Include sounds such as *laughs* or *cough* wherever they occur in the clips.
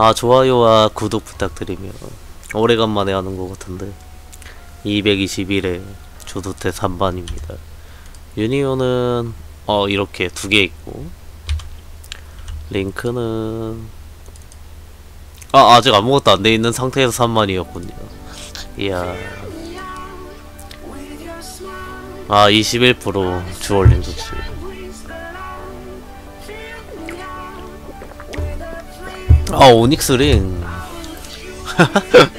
아 좋아요와 구독 부탁드리며 오래간만에 하는 것 같은데 221회 조두태 3반입니다. 유니온은 어 이렇게 두 개 있고 링크는 아 아직 아무것도 안 돼 있는 상태에서 3만이었군요. 이야. 아 21% 주얼림 좋지 아 오닉스 링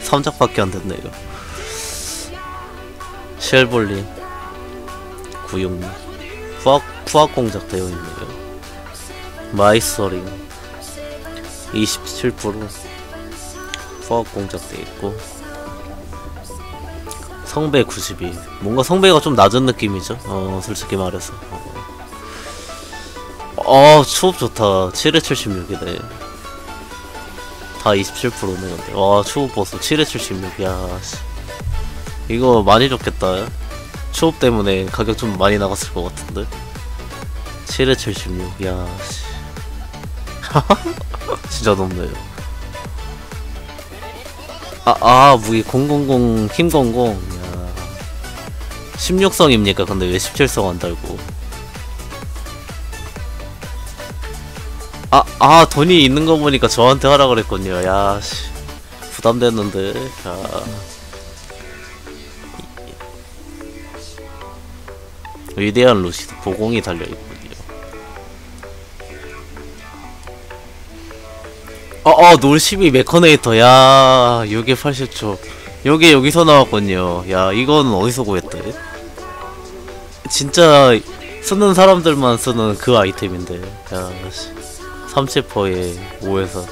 3작밖에 안 됐네 이거 쉘볼린 구용리 푸악, 푸악 공작 되어 있네요 마이서링 27% 푸악 공작 되어 있고 성배 92 뭔가 성배가 좀 낮은 느낌이죠 어 솔직히 말해서 어 추업 좋다 7회 76이네 다 27%네 근데. 와 추업 보스 7회 76이야 씨. 이거 많이 좋겠다. 추업 때문에 가격 좀 많이 나갔을 것 같은데. 7회 76 야, 씨. *laughs* 진짜 높네요. 아, 아 무기 000 힘00 야. 16성입니까? 근데 왜 17성 안 달고 아, 아, 돈이 있는 거 보니까 저한테 하라 그랬군요. 야, 씨. 부담됐는데. 야. 위대한 루시드 보공이 달려있군요. 어, 어, 놀12 메커네이터. 야, 6에 80초. 요게 여기서 나왔군요. 야, 이건 어디서 구했대? 진짜 쓰는 사람들만 쓰는 그 아이템인데. 야, 씨. 30%에 5에서.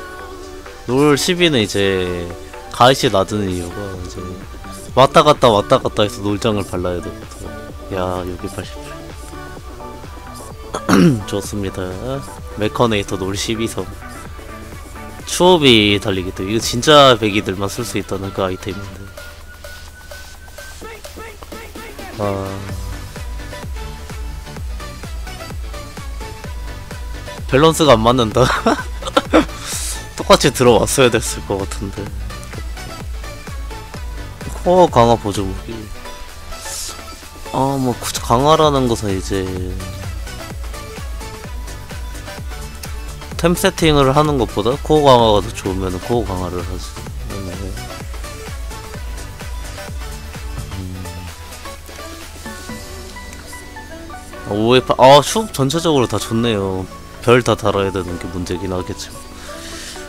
롤 10위는 이제 가이시 낮은 이유가 이제 왔다 갔다 왔다 갔다 해서 놀장을 발라야 되거든 야 여기 80 *clears throat* 좋습니다. 메커네이터 롤 12성 추업이 달리기 때 이거 진짜 배기들만 쓸 수 있다는 그 아이템인데. 아 밸런스가 안 맞는다. *laughs* 똑같이 들어왔어야 됐을 것 같은데. 코어 강화 보조 무기. 아, 뭐, 강화라는 것은 이제. 템 세팅을 하는 것보다 코어 강화가 더 좋으면 코어 강화를 하지. 네. 음. 5회 파, 아, 슈 전체적으로 다 좋네요. 별 다 달아야 되는 게 문제긴 하겠죠.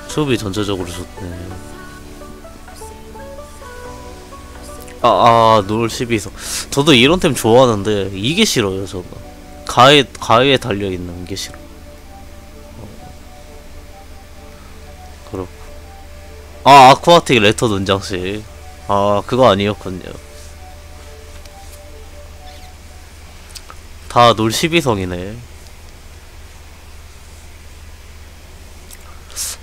수업이 전체적으로 좋네. 아, 아, 놀 12성. 저도 이런 템 좋아하는데, 이게 싫어요, 저는. 가에, 가에 달려있는 게 싫어. 어. 그렇고. 아, 아쿠아틱 레터 눈장식. 아, 그거 아니었군요. 다 놀 12성이네.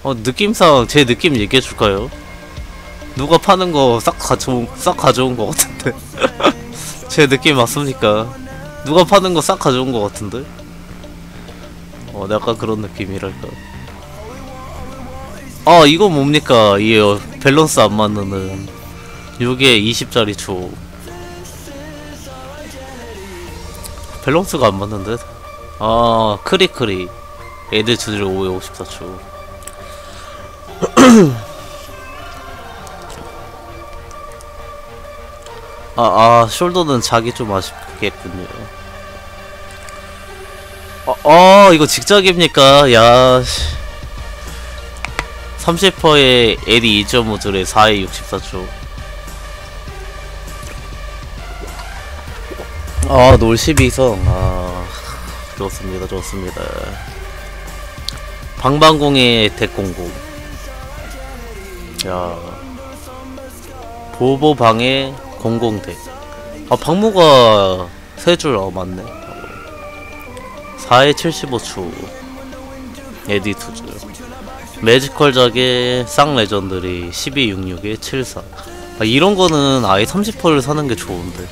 어 느낌상 제 느낌 얘기해 줄까요? 누가 파는 거 싹 가져온 싹 가져온 거 같은데. *laughs* 제 느낌 맞습니까? 누가 파는 거 싹 가져온 거 같은데? 어 약간 그런 느낌이랄까. 아 이거 뭡니까? 이 밸런스 안 맞는 요게 20짜리 초. 밸런스가 안 맞는데? 아 크리크리. 애들 주제를 5에 54초 아, 아, 숄더는 자기 좀 아쉽겠군요. 어, 어 이거 직작입니까? 야, 30%에 LE 2.5줄에 4에 64초. 아, 놀 12성. 아, 좋습니다, 좋습니다. 방방공의 대공공. 야 보보방의 공공대. 아 방무가 세 줄 어 맞네. 4에 75추 에디 투줄. 매지컬 작의 쌍 레전들이 1266에 74 아, 이런 거는 아예 30%를 사는 게 좋은데.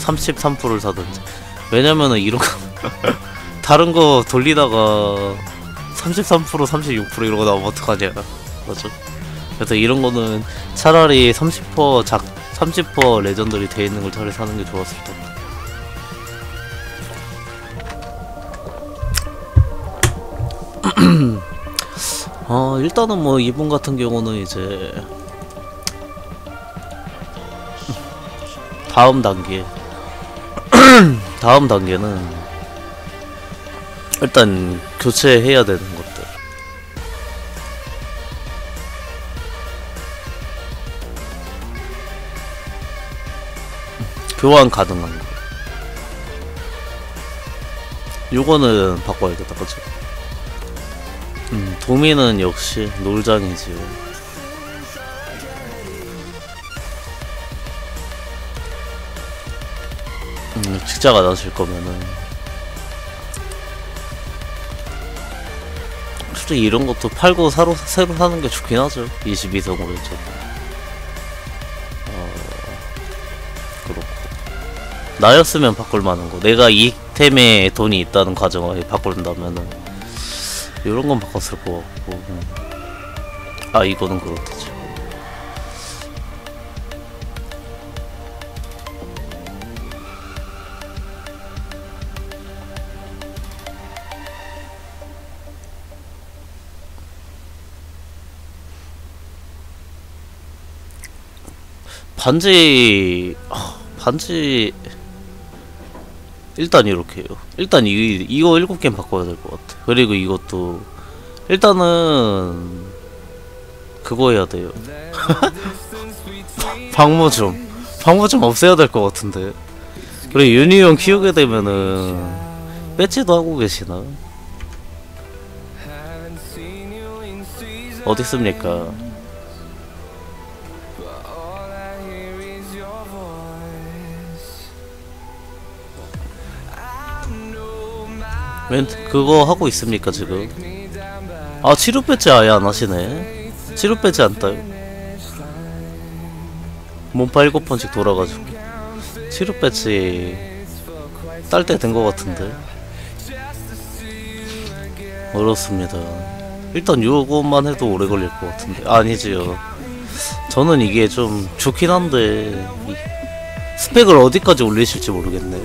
33%를 사든지. 왜냐면은 이런 거 *laughs* 다른 거 돌리다가 33% 36% 이런 거 나오면 어떡하냐. 맞아. 그래서 이런 거는 차라리 30% 작, 30% 레전더리 돼 있는 걸 차라리 사는 게 좋았을 텐데. *clears throat* 어, 일단은 뭐 이분 같은 경우는 이제 *clears throat* 다음 단계 *clears throat* 다음 단계는 일단 교체해야 되는 교환 가능한 거 요거는 바꿔야겠다 그치? 음, 도미는 역시 놀장이지. 음, 직자가 나실 거면은. 솔직히 이런 것도 팔고 사로, 새로 사는 게 좋긴 하죠. 22성으로 했죠 어, 그렇고 나였으면 바꿀 만한 거 내가 이 템에 돈이 있다는 가정하에 바꾼다면은 이런 건 바꿨을 것 같고 음. 아 이거는 그렇다 지금 반지 아, 반지 일단 이렇게요. 일단 이 이거 일곱 개 바꿔야 될 것 같아. 그리고 이것도 일단은 그거 해야 돼요. *laughs* 방모 좀 방모 좀 없애야 될 것 같은데. 그리고 유니온 키우게 되면은 배치도 하고 계시나? 어디 있습니까? 웬 그거 하고 있습니까 지금? 아 치료 배치 아예 안 하시네. 치료 배치 안 따요. 몸파 일곱 번씩 돌아가지고 치료 배치 딸때 된 것 같은데. 어렵습니다. 일단 요것만 해도 오래 걸릴 것 같은데 아니지요. 저는 이게 좀 좋긴 한데 이 스펙을 어디까지 올리실지 모르겠네.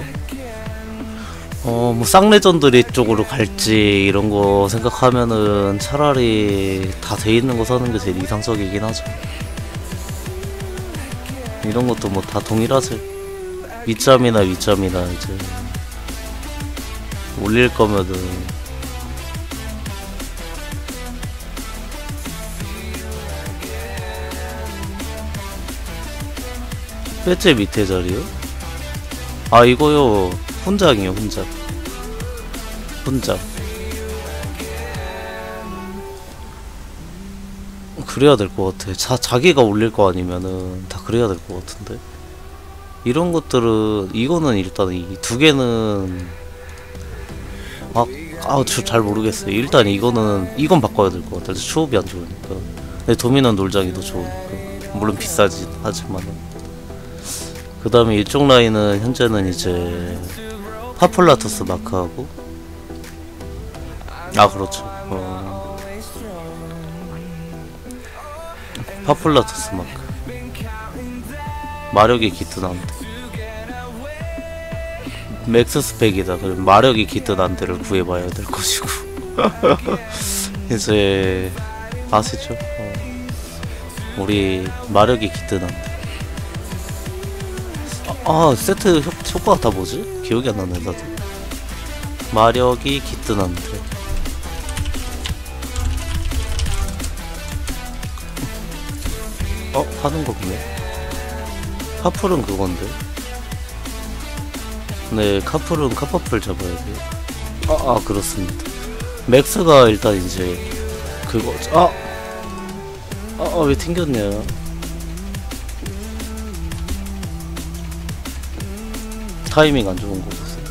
어, 뭐, 쌍레전드리 쪽으로 갈지, 이런 거 생각하면은 차라리 다 돼 있는 거 사는 게 제일 이상적이긴 하죠. 이런 것도 뭐 다 동일하지. 윗점이나 윗점이나 이제, 올릴 거면은, 배째 밑에 자리요? 아, 이거요. 훈장이요 훈장 훈장 그래야 될 것 같아 자, 자기가 올릴 거 아니면은 다 그래야 될 것 같은데 이런 것들은 이거는 일단 이 두 개는 아, 아, 저 잘 모르겠어요. 일단 이거는 이건 바꿔야 될 것 같아요. 추업이 안 좋으니까. 근데 도미넌 놀장이 더 좋으니까. 물론 비싸지 하지만은. 그 다음에 이쪽 라인은 현재는 이제 파플라투스 마크하고? 아 그렇죠. 어. 파풀라투스 마크. 마력이 깃든 안대. max 스펙이다. 그럼 마력이 깃든 안대를 구해봐야 될 것이고. *laughs* 이제 아시죠? 어. 우리 마력이 깃든 안대. 아 세트 효, 효과가 다 뭐지? 기억이 안 나네 나도 마력이 깃든 안대 어? 하는 거 보네 카풀은 그건데 네 카풀은 카퍼풀 잡아야 돼요 아, 아 그렇습니다 맥스가 일단 이제 그거 아! 아, 아, 왜 튕겼냐 타이밍 안 좋은 거 보세요.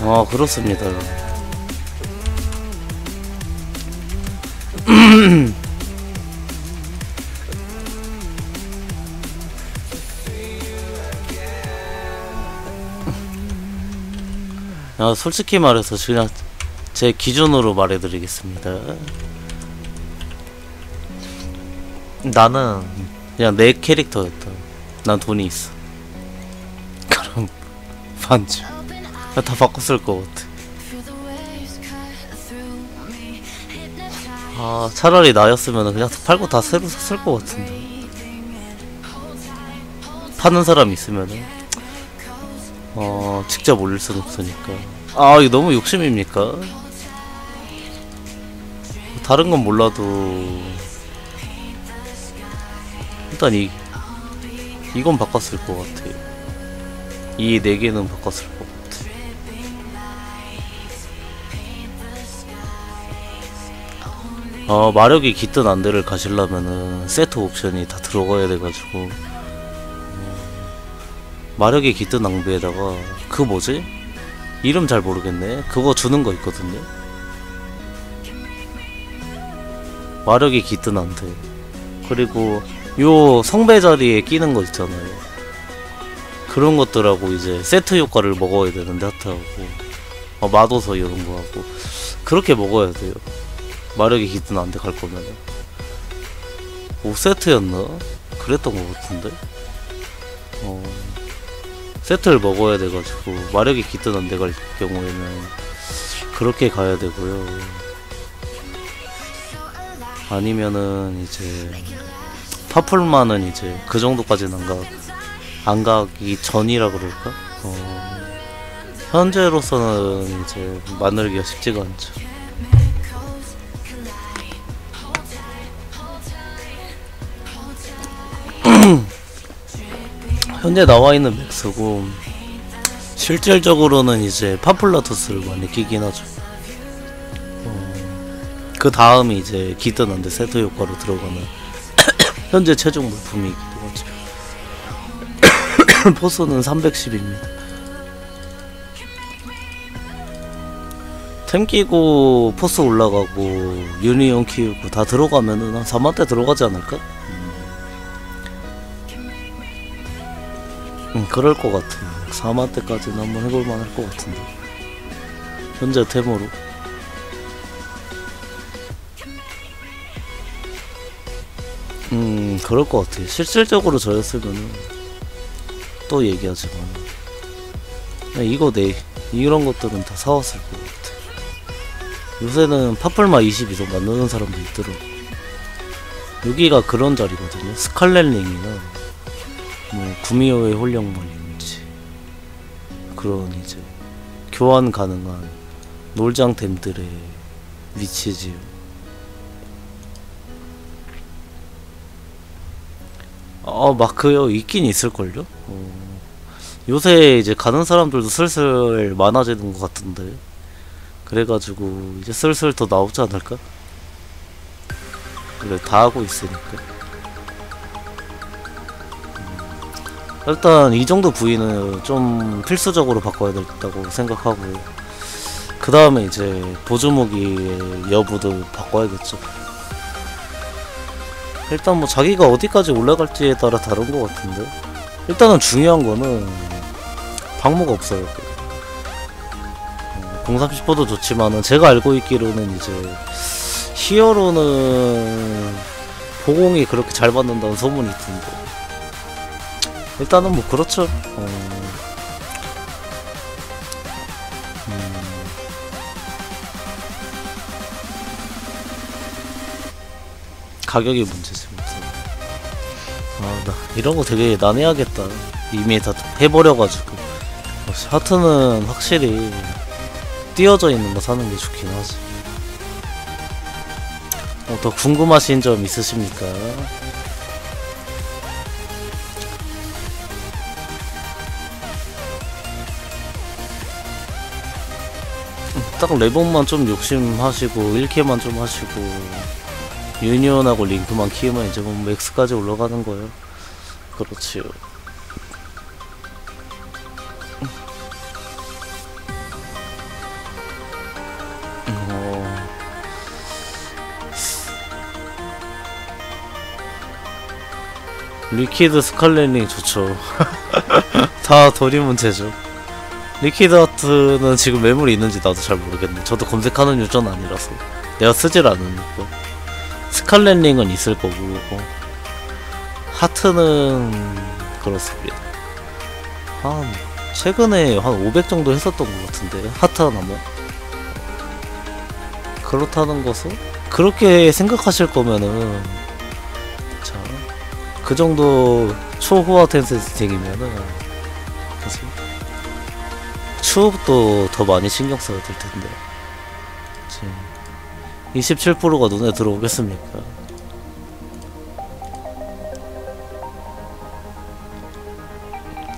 아 그렇습니다. *clears throat* 아, 솔직히 말해서 그냥 제 기준으로 말해드리겠습니다. 나는 그냥 내 캐릭터였다. 난 돈이 있어. 그럼 반주. 다 바꿨을 것 같아. 아 차라리 나였으면 그냥 팔고 다 새로 샀을 것 같은데. 파는 사람 있으면은 어 직접 올릴 순 없으니까. 아 이거 너무 욕심입니까? 다른 건 몰라도 일단 이 이건 바꿨을 것 같아. 이 네 개는 바꿨을 것 같아. 어 마력이 깃든 안대를 가시려면은 세트 옵션이 다 들어가야 돼가지고 음, 마력이 깃든 낭비에다가 그 뭐지? 이름 잘 모르겠네. 그거 주는 거 있거든요. 마력이 깃든 안대. 그리고 요 성배 자리에 끼는 거 있잖아요. 그런 것들하고 이제 세트 효과를 먹어야 되는데 하트하고 어, 마도서 이런 거 하고. 그렇게 먹어야 돼요. 마력이 깃든 안 돼 갈 거면은. 5세트였나? 그랬던 것 같은데? 어. 세트를 먹어야 돼가지고 마력이 깃든 안 돼 갈 경우에는 그렇게 가야 되고요. 아니면은 이제 파풀만은 이제 그 정도까지는 안 가, 안 가기 전이라 그럴까? 어, 현재로서는 이제 만들기가 쉽지가 않죠. *clears throat* 현재 나와 있는 맥스고 실질적으로는 이제 파플라투스를 많이 끼긴 하죠. 어, 그 다음이 이제 기뜬한데 세트 효과로 들어가는 *clears throat* 현재 최종 물품이기도 하죠. 포스는 310입니다. 템 끼고 포스 올라가고 유니온 키우고 다 들어가면은 한 4만대 들어가지 않을까? 음, 그럴 것 같아. 4만대까지는 한번 해볼 만 할 것 같은데. 현재 템으로. 음, 그럴 것 같아. 실질적으로 저였으면은 또 얘기하지만. 이거 내, 이런 것들은 다 사왔을 것 같아. 요새는 파플마 20 이상 만드는 사람도 있더라고. 여기가 그런 자리거든요. 스칼렛링이나 뭐 구미호의 홀령물인지 그런 이제 교환 가능한 놀장템들의 위치지요. 어 마크요 있긴 있을걸요? 어, 요새 이제 가는 사람들도 슬슬 많아지는 것 같은데. 그래가지고 이제 슬슬 더 나오지 않을까? 그래 다 하고 있으니까. 음, 일단 이 정도 부위는 좀 필수적으로 바꿔야 된다고 생각하고. 그 다음에 이제 보조무기의 여부도 바꿔야겠죠 일단 뭐 자기가 어디까지 올라갈지에 따라 다른 것 같은데. 일단은 중요한 거는 방모가 없어요 030%도 좋지만은 제가 알고 있기로는 이제 히어로는 보공이 그렇게 잘 받는다는 소문이 있던데. 일단은 뭐 그렇죠. 어... 가격이 문제지 무슨 아나 이런 거 되게 난해하겠다 이미 다 해버려가지고 하트는 확실히 띄어져 있는 거 사는 게 좋긴 하지. 어, 더 궁금하신 점 있으십니까? 딱 레벨만 좀 욕심하시고 1캐만 좀 하시고 유니온하고 링크만 키우면 이제 뭐 max까지 올라가는 거예요. 그렇지요. 리퀴드 스칼렛링 좋죠. *laughs* 다 돈이 문제죠. 리퀴드 하트는 지금 매물이 있는지 나도 잘 모르겠네. 저도 검색하는 유저는 아니라서. 내가 쓰질 않으니까 스칼렛 링은 있을 거고 어. 하트는 그렇습니다. 한 최근에 한 500 정도 했었던 것 같은데 하트 하나만. 그렇다는 것은 그렇게 생각하실 거면은 자 그 정도 초호화 템세팅이면은 그치 추후부터 더 많이 신경 써야 될 텐데 27%가 눈에 들어오겠습니까?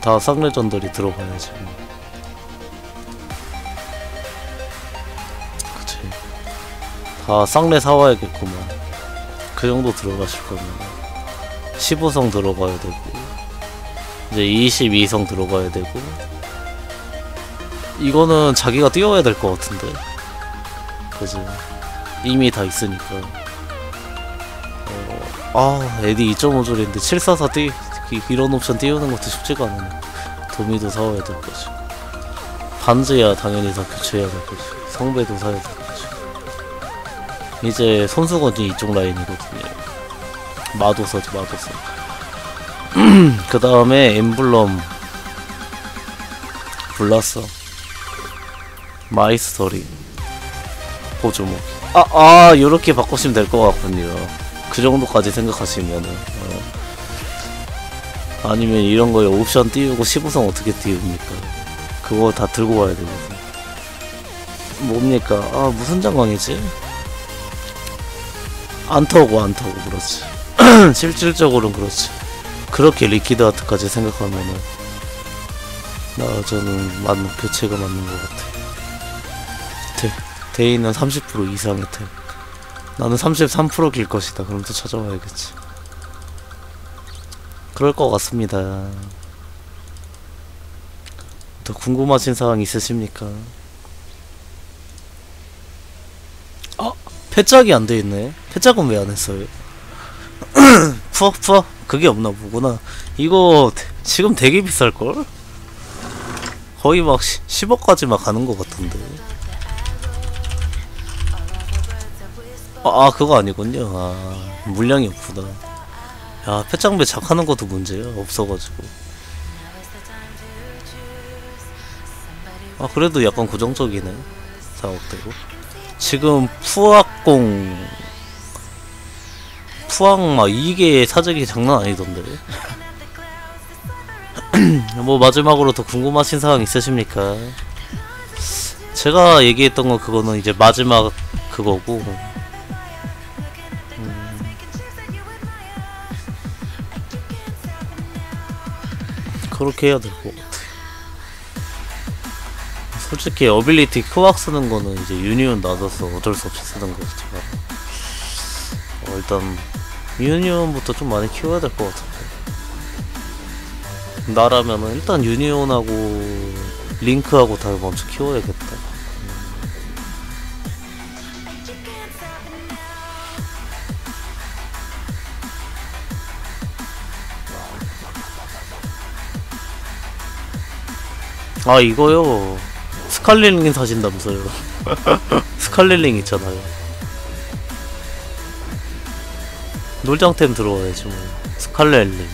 다 쌍레전들이 들어가야지. 그치. 다 쌍레 사와야겠구만. 그 정도 들어가실 거면. 15성 들어가야 되고, 이제 22성 들어가야 되고, 이거는 자기가 뛰어야 될 것 같은데. 그지. 이미 다 있으니까. 어, 아, 에디 2.5줄인데 744 뛰, 이- 이런 옵션 띄우는 것도 쉽지가 않네. 도미도 사와야 될 거지. 반지야 당연히 다 교체해야 될 거지. 성배도 사야 될 거지. 이제 손수건이 이쪽 라인이거든요. 마도서지 마도서. *clears throat* 그 다음에 엠블럼 불났어. 마이스터리 보조모. 아, 아, 요렇게 바꾸시면 될 것 같군요. 그 정도까지 생각하시면은. 어. 아니면 이런 거에 옵션 띄우고 15성 어떻게 띄웁니까? 그거 다 들고 와야 되거든. 뭡니까? 아, 무슨 장관이지? 안 터고, 안 터고, 그렇지. *clears throat* 실질적으로는 그렇지. 그렇게 리퀴드 아트까지 생각하면은, 나, 저는 맞는, 교체가 맞는 것 같아. 대, 대인은 30% 이상의 태. 나는 33%길 것이다. 그럼 또 찾아와야겠지. 그럴 것 같습니다. 더 궁금하신 사항 있으십니까? 아, 패짝이 안 돼 있네. 패짝은 왜 안 했어요? *clears throat* 푸어 푸어 그게 없나 보구나. 이거 대- 지금 되게 비쌀 걸? 거의 막 10억까지 막 가는 것 같던데. 아, 아 그거 아니군요. 아 물량이 없구나. 야, 패짱배 작하는 것도 문제야. 없어가지고. 아, 그래도 약간 고정적이네. 4억대고. 지금 푸악공, 푸악 막 이게 사재기 장난 아니던데. *clears throat* 뭐 마지막으로 더 궁금하신 사항 있으십니까? 제가 얘기했던 건 그거는 이제 마지막 그거고. 그렇게 해야 같아. 솔직히 어빌리티 크왁 쓰는 거는 이제 유니온 낮아서 어쩔 수 없이 쓰는 거지만 어, 일단 유니온부터 좀 많이 키워야 될 것 같은데. 나라면은 일단 유니온하고 링크하고 다 먼저 키워야겠다 아 이거요. 스칼렛링 사신다면서요. *laughs* 스칼렛링 있잖아요. 놀장템 들어와야지 뭐. 스칼렛링.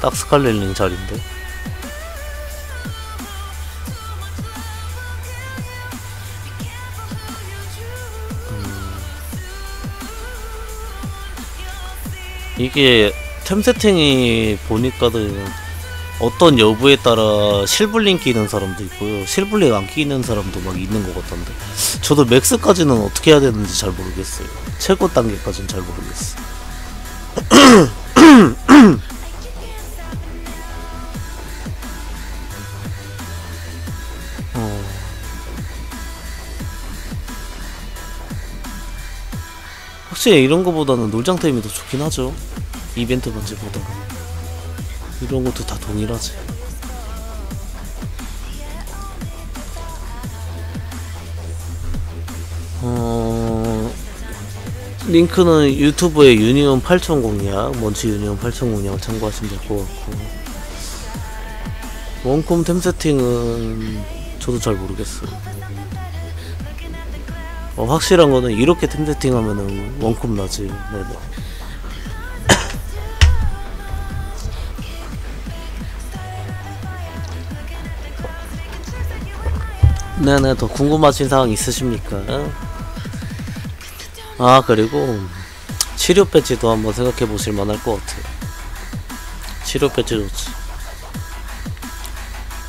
딱 스칼렛링 자리인데? 이게 템 세팅이 보니까는 어떤 여부에 따라 실블링 끼는 사람도 있고요. 실블링 안 끼는 사람도 막 있는 것 같던데. 저도 맥스까지는 어떻게 해야 되는지 잘 모르겠어요. 최고 단계까지는 잘 모르겠어. *clears throat* 어. 확실히 이런 거보다는 놀장템이 더 좋긴 하죠. 이벤트 번지보다. 이런 것도 다 동일하지. 어... 링크는 유튜브에 유니온 8000 공략, 먼치 유니온 8000 공략을 참고하시면 될 것 같고 원콤 템 세팅은 저도 잘 모르겠어요. 어, 확실한 거는 이렇게 템 세팅 하면은 원컵 나지. 네네. 네네, 더 궁금하신 사항 있으십니까? 아, 그리고 치료 배지도 한번 생각해 보실 만할 것 같아요. 치료 배지 좋지.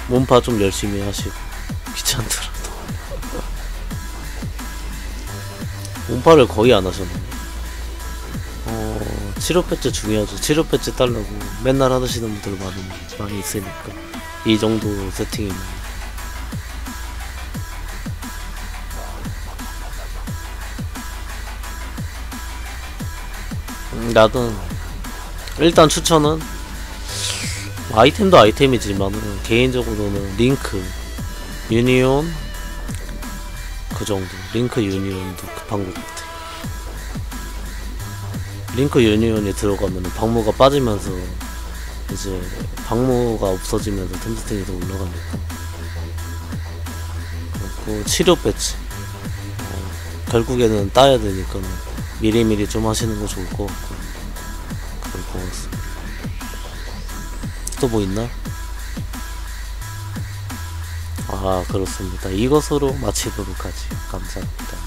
몸파 좀 열심히 하시고, 귀찮더라도. 몸파를 거의 안 하셨나요? 어, 치료 배지 중요하죠. 치료 배지 달라고 맨날 하시는 분들 많이, 많이 있으니까. 이 정도 세팅이면. 나는 일단 추천은 아이템도 아이템이지만 개인적으로는 링크 유니온 그 정도. 링크 유니온도 급한 것 같아. 링크 유니온이 들어가면 방무가 빠지면서 이제 방무가 없어지면서 템세팅이 더 올라가니까. 그리고 칠요 배지. 어, 결국에는 따야 되니까 미리미리 좀 하시는 거 좋을 것 같고 또 뭐 있나? 아 그렇습니다. 이것으로 마치도록 하지. 감사합니다